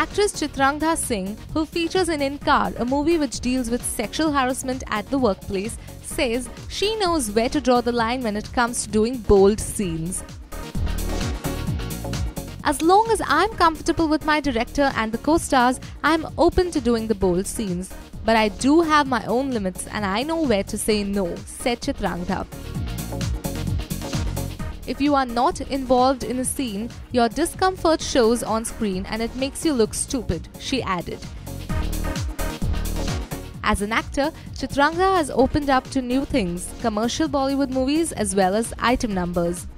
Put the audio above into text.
Actress Chitrangda Singh, who features in Inkaar, a movie which deals with sexual harassment at the workplace, says she knows where to draw the line when it comes to doing bold scenes. As long as I'm comfortable with my director and the co stars, I'm open to doing the bold scenes. But I do have my own limits and I know where to say no, said Chitrangda. If you are not involved in a scene, your discomfort shows on screen and it makes you look stupid, she added. As an actor, Chitrangda has opened up to new things, commercial Bollywood movies as well as item numbers.